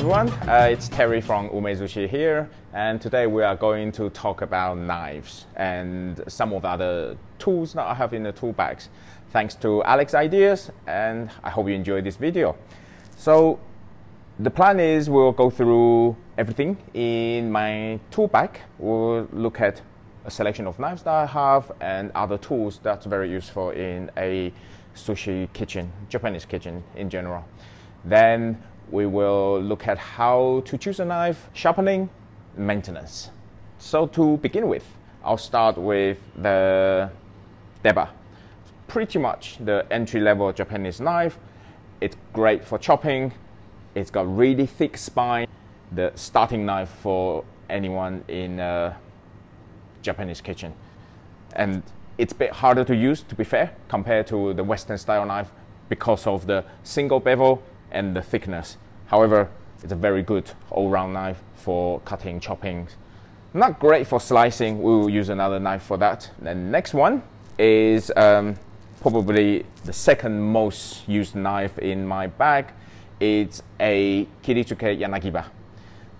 Everyone, uh, it's Terry from Umezushi here, and today we are going to talk about knives and some of the other tools that I have in the tool bags. Thanks to Alex Ideas, and I hope you enjoy this video. So, the plan is we'll go through everything in my tool bag. We'll look at a selection of knives that I have and other tools that's very useful in a sushi kitchen, Japanese kitchen in general. Then we will look at how to choose a knife, sharpening, maintenance. So to begin with, I'll start with the Deba. Pretty much the entry-level Japanese knife. It's great for chopping. It's got really thick spine. The starting knife for anyone in a Japanese kitchen. And it's a bit harder to use, to be fair, compared to the Western style knife because of the single bevel and the thickness. However, it's a very good all-round knife for cutting, chopping. Not great for slicing. We will use another knife for that. The next one is um, probably the second most used knife in my bag. It's a Kiritsuke Yanagiba.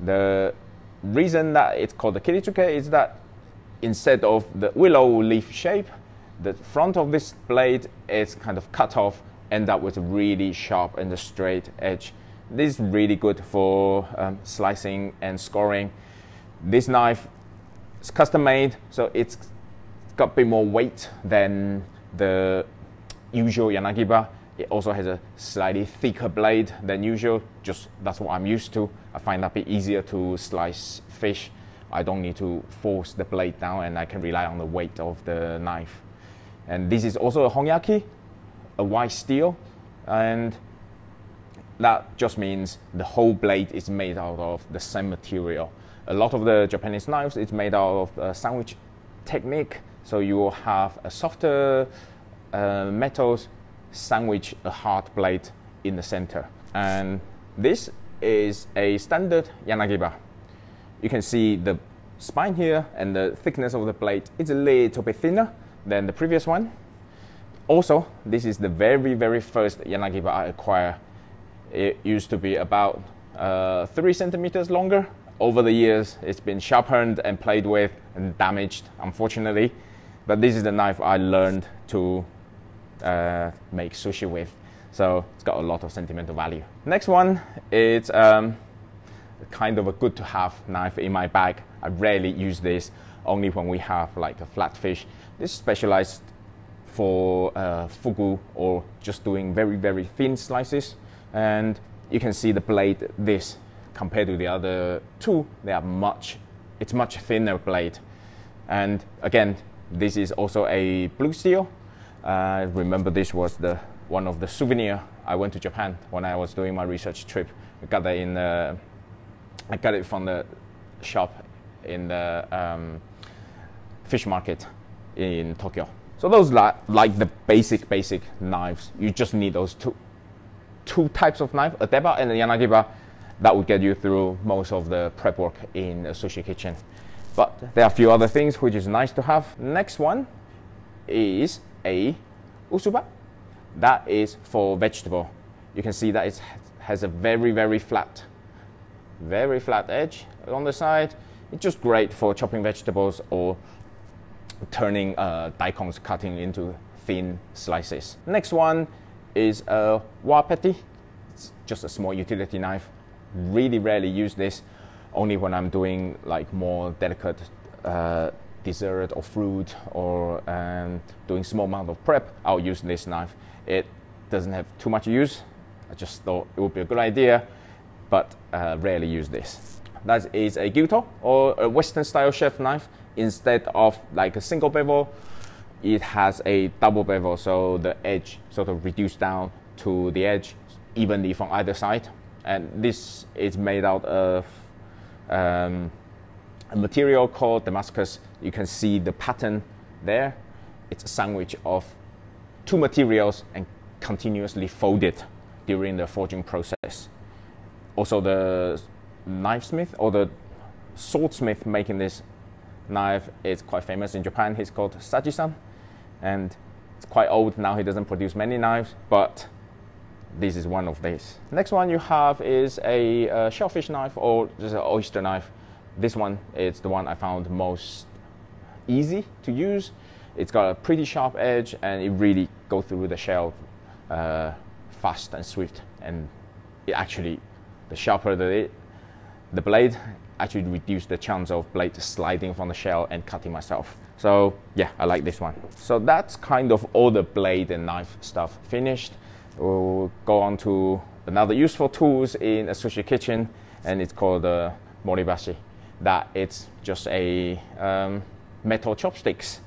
The reason that it's called the Kiritsuke is that instead of the willow leaf shape, the front of this blade is kind of cut off end up with a really sharp and a straight edge. This is really good for um, slicing and scoring. This knife is custom made, so it's got a bit more weight than the usual Yanagiba. It also has a slightly thicker blade than usual. Just that's what I'm used to. I find that a bit easier to slice fish. I don't need to force the blade down and I can rely on the weight of the knife. And this is also a Honyaki, a white steel, and that just means the whole blade is made out of the same material. A lot of the Japanese knives is made out of a sandwich technique, so you will have a softer uh, metals sandwich a hard blade in the center. And this is a standard Yanagiba. You can see the spine here and the thickness of the blade is a little bit thinner than the previous one. Also, this is the very, very first Yanagiba I acquired. It used to be about uh, three centimeters longer. Over the years, it's been sharpened and played with and damaged, unfortunately. But this is the knife I learned to uh, make sushi with. So it's got a lot of sentimental value. Next one is um, kind of a good to have knife in my bag. I rarely use this, only when we have like a flatfish. This is specialized for uh, fugu or just doing very, very thin slices. And you can see the blade, this compared to the other two, they are much, it's much thinner blade. And again, this is also a blue steel. Uh, remember this was the one of the souvenir I went to Japan when I was doing my research trip. I got that in the, I got it from the shop in the um, fish market in Tokyo. So those like, like the basic, basic knives. You just need those two, two types of knife, a Deba and a Yanagiba. That would get you through most of the prep work in a sushi kitchen. But there are a few other things which is nice to have. Next one is a usuba. That is for vegetable. You can see that it has a very, very flat, very flat edge on the side. It's just great for chopping vegetables or turning uh, daikons, cutting into thin slices. Next one is a wapeti. It's just a small utility knife. Really rarely use this, only when I'm doing like more delicate uh, dessert or fruit or um, doing small amount of prep. I'll use this knife. It doesn't have too much use. I just thought it would be a good idea, but uh, rarely use this. That is a gyuto or a Western style chef knife instead of like a single bevel, it has a double bevel, so the edge sort of reduced down to the edge evenly from either side. And this is made out of um, a material called Damascus. You can see the pattern there. It's a sandwich of two materials and continuously folded during the forging process. Also, the knife smith or the swordsmith making this knife is quite famous in Japan. He's called Saji-san, and it's quite old now. He doesn't produce many knives, but this is one of these. Next one you have is a, a shellfish knife or just an oyster knife. This one is the one I found most easy to use. It's got a pretty sharp edge and it really go through the shell uh, fast and swift. And it actually, the sharper the, the blade, actually reduce the chance of blade sliding from the shell and cutting myself. So yeah, I like this one. So that's kind of all the blade and knife stuff finished. We'll go on to another useful tools in a sushi kitchen and it's called the uh, moribashi. That it's just a um, metal chopsticks,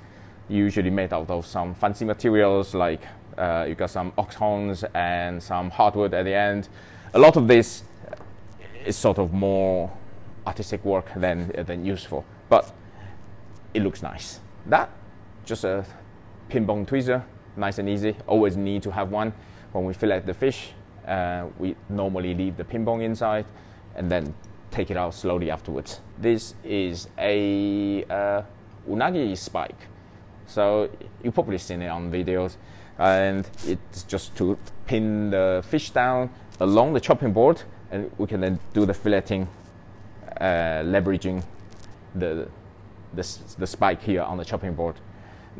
usually made out of some fancy materials like uh, you got some ox horns and some hardwood at the end. A lot of this is sort of more artistic work than, than useful, but it looks nice. That, just a pin bone tweezer, nice and easy, always need to have one. When we fillet the fish, uh, we normally leave the pin bone inside and then take it out slowly afterwards. This is a uh, unagi spike. So you've probably seen it on videos and it's just to pin the fish down along the chopping board and we can then do the filleting uh, leveraging the, the, the spike here on the chopping board.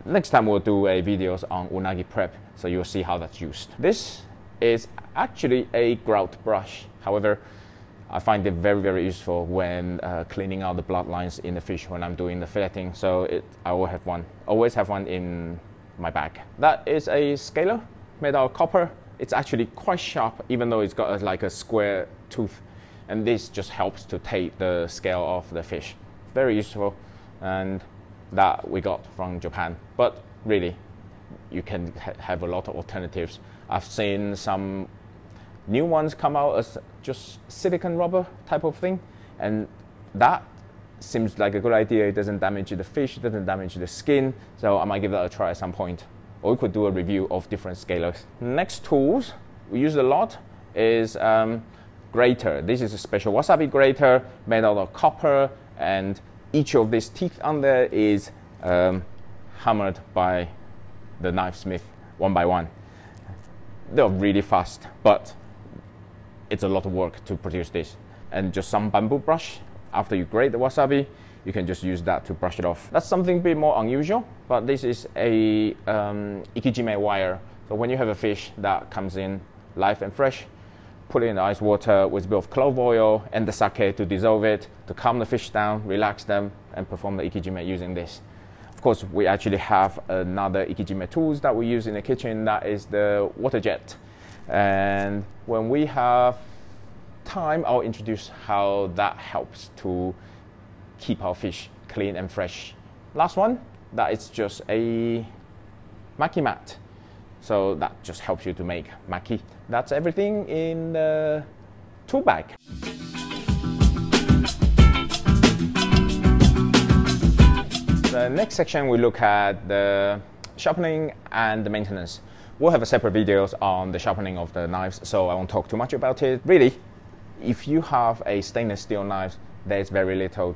Next time we'll do a videos on unagi prep so you'll see how that's used. This is actually a grout brush. However, I find it very, very useful when uh, cleaning out the bloodlines in the fish when I'm doing the filleting. So it, I will have one, always have one in my bag. That is a scaler made out of copper. It's actually quite sharp, even though it's got a, like a square tooth. And this just helps to take the scale off the fish. Very useful, and that we got from Japan. But really, you can ha have a lot of alternatives. I've seen some new ones come out as just silicon rubber type of thing, and that seems like a good idea. It doesn't damage the fish, it doesn't damage the skin, so I might give that a try at some point. Or we could do a review of different scalers. Next tools we use a lot is um, grater. This is a special wasabi grater made out of copper, and each of these teeth on there is um, hammered by the knife smith one by one. They're really fast, but it's a lot of work to produce this. And just some bamboo brush. After you grate the wasabi, you can just use that to brush it off. That's something a bit more unusual, but this is a um, ikijime wire. So when you have a fish that comes in live and fresh, put it in the ice water with a bit of clove oil and the sake to dissolve it, to calm the fish down, relax them, and perform the ikijime using this. Of course, we actually have another ikijime tools that we use in the kitchen, that is the water jet. And when we have time, I'll introduce how that helps to keep our fish clean and fresh. Last one, that is just a maki mat. So that just helps you to make maki. That's everything in uh, the tool bag. The next section we look at the sharpening and the maintenance. We'll have a separate videos on the sharpening of the knives, so I won't talk too much about it. Really, if you have a stainless steel knife, there's very little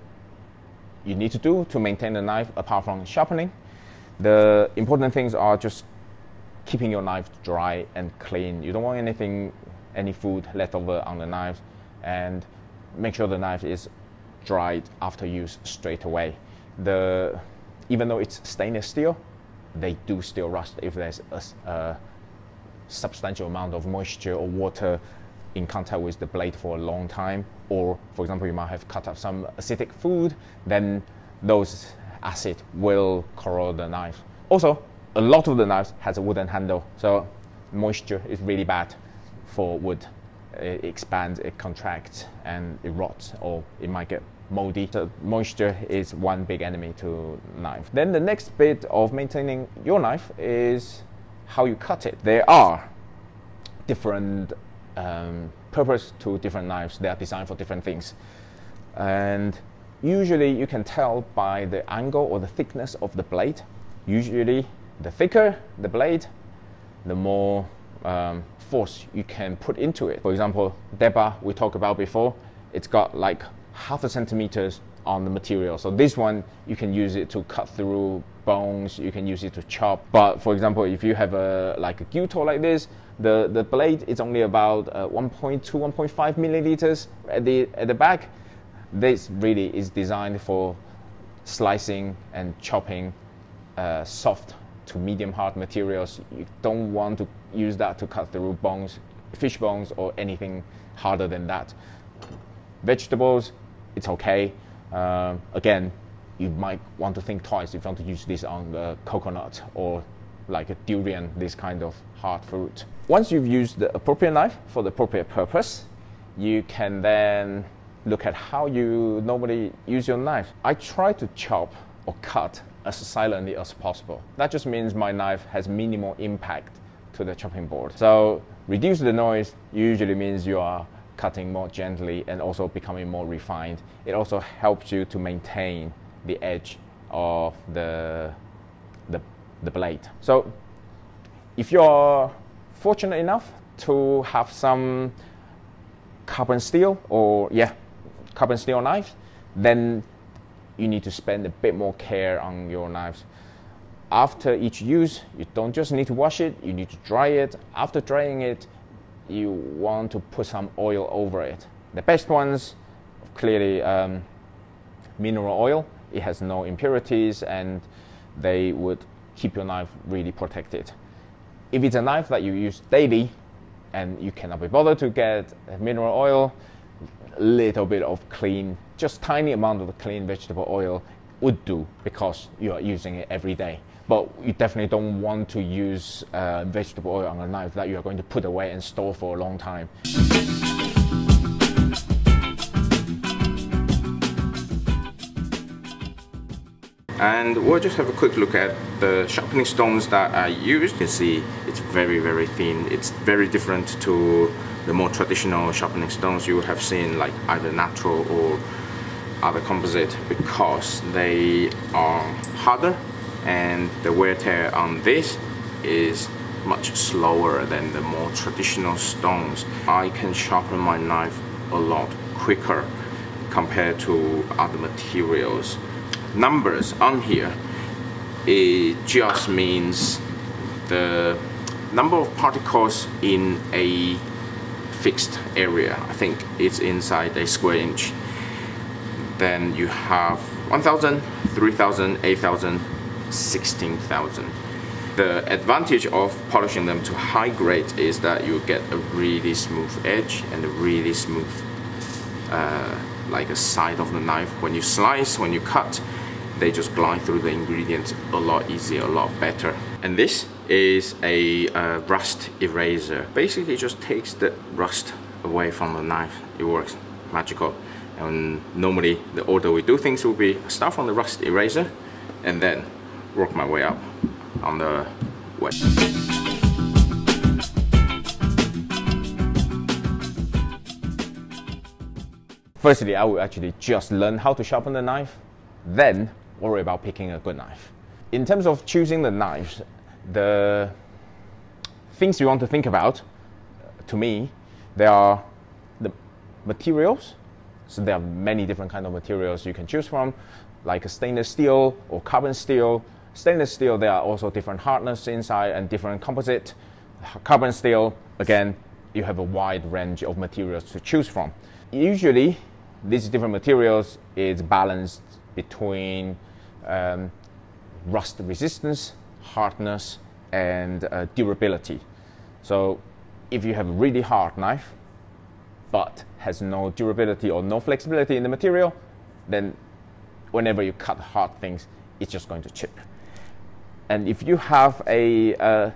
you need to do to maintain the knife apart from sharpening. The important things are just keeping your knife dry and clean. You don't want anything, any food left over on the knife, and make sure the knife is dried after use straight away. The even though it's stainless steel, they do still rust if there's a, a substantial amount of moisture or water in contact with the blade for a long time, or for example, you might have cut up some acidic food, then those acid will corrode the knife. Also, a lot of the knives has a wooden handle, so moisture is really bad for wood. It expands, it contracts, and it rots, or it might get moldy. So moisture is one big enemy to knife. Then the next bit of maintaining your knife is how you cut it. There are different um, purpose to different knives. They are designed for different things. And usually you can tell by the angle or the thickness of the blade. Usually the thicker the blade, the more um, force you can put into it. For example, Deba we talked about before, it's got like half a centimeters on the material. So this one, you can use it to cut through bones. You can use it to chop. But for example, if you have a like a gyuto like this, the, the blade is only about uh, 1.2, 1.5 milliliters at the at the back. This really is designed for slicing and chopping uh, soft to medium hard materials. You don't want to use that to cut through bones, fish bones, or anything harder than that. Vegetables, it's okay. Uh, again, you might want to think twice if you want to use this on the coconut or like a durian, this kind of hard fruit. Once you've used the appropriate knife for the appropriate purpose, you can then look at how you normally use your knife. I try to chop or cut as silently as possible. That just means my knife has minimal impact to the chopping board. So reduce the noise usually means you are cutting more gently and also becoming more refined. It also helps you to maintain the edge of the, the, the blade. So if you're fortunate enough to have some carbon steel or yeah, carbon steel knife, then you need to spend a bit more care on your knives. After each use, you don't just need to wash it, you need to dry it. After drying it, you want to put some oil over it. The best ones, clearly, um, mineral oil. It has no impurities and they would keep your knife really protected. If it's a knife that you use daily and you cannot be bothered to get mineral oil, little bit of clean, just tiny amount of the clean vegetable oil would do because you are using it every day. But you definitely don't want to use uh, vegetable oil on a knife that you are going to put away and store for a long time. And we'll just have a quick look at the sharpening stones that I used. You can see it's very, very thin. It's very different to the more traditional sharpening stones you would have seen like either natural or other composite because they are harder and the wear tear on this is much slower than the more traditional stones. I can sharpen my knife a lot quicker compared to other materials numbers on here, it just means the number of particles in a fixed area. I think it's inside a square inch. Then you have 1,000, 3,000, 8,000, 16,000. The advantage of polishing them to high grade is that you get a really smooth edge and a really smooth uh, like a side of the knife. When you slice, when you cut, they just glide through the ingredients a lot easier, a lot better. And this is a rust eraser. Basically, it just takes the rust away from the knife. It works magical. And normally, the order we do things will be start from the rust eraser and then work my way up on the wet. Firstly, I will actually just learn how to sharpen the knife. Then worry about picking a good knife. In terms of choosing the knives, the things you want to think about, to me, there are the materials. So there are many different kind of materials you can choose from, like stainless steel or carbon steel. Stainless steel, there are also different hardness inside and different composite. Carbon steel, again, you have a wide range of materials to choose from. Usually, these different materials is balanced between um, rust resistance, hardness, and uh, durability. So if you have a really hard knife, but has no durability or no flexibility in the material, then whenever you cut hard things, it's just going to chip. And if you have a, a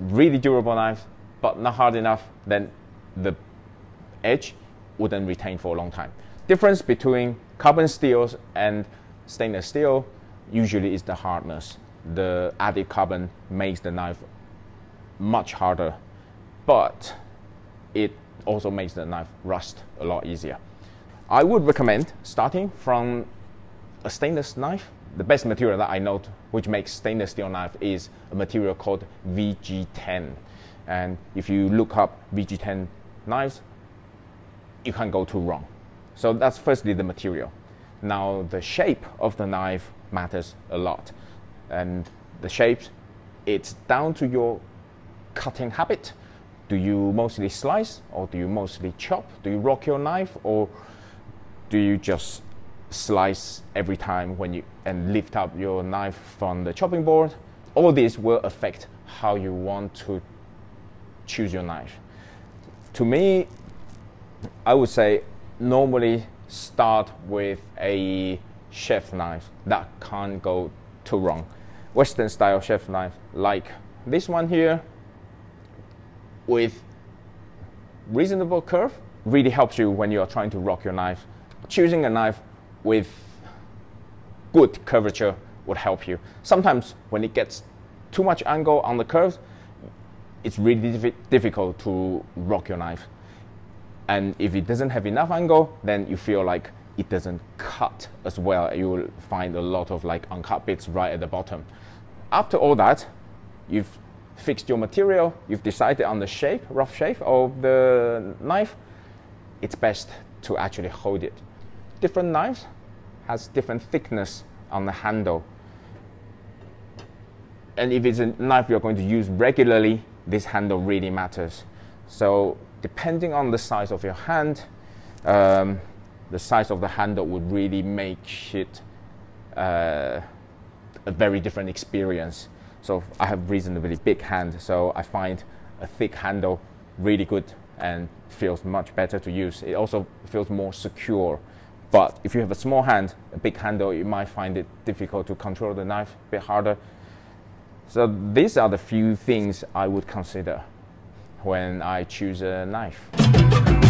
really durable knife, but not hard enough, then the edge wouldn't retain for a long time. Difference between carbon steels and stainless steel usually is the hardness. The added carbon makes the knife much harder, but it also makes the knife rust a lot easier. I would recommend starting from a stainless knife. The best material that I know which makes stainless steel knife is a material called VG10. And if you look up VG10 knives, you can't go too wrong. So that's firstly the material. Now the shape of the knife matters a lot. And the shapes, it's down to your cutting habit. Do you mostly slice or do you mostly chop? Do you rock your knife or do you just slice every time when you and lift up your knife from the chopping board? All this will affect how you want to choose your knife. To me, I would say normally start with a chef knife that can't go too wrong. Western style chef knife like this one here with reasonable curve really helps you when you are trying to rock your knife. Choosing a knife with good curvature would help you. Sometimes when it gets too much angle on the curves, it's really difficult to rock your knife. And if it doesn't have enough angle, then you feel like it doesn't cut as well. You will find a lot of like uncut bits right at the bottom. After all that, you've fixed your material, you've decided on the shape, rough shape of the knife, it's best to actually hold it. Different knives has different thickness on the handle. And if it's a knife you're going to use regularly, this handle really matters. So depending on the size of your hand, um, the size of the handle would really make it uh, a very different experience. So I have reasonably big hand, so I find a thick handle really good and feels much better to use. It also feels more secure. But if you have a small hand, a big handle, you might find it difficult to control the knife, a bit harder. So these are the few things I would consider when I choose a knife.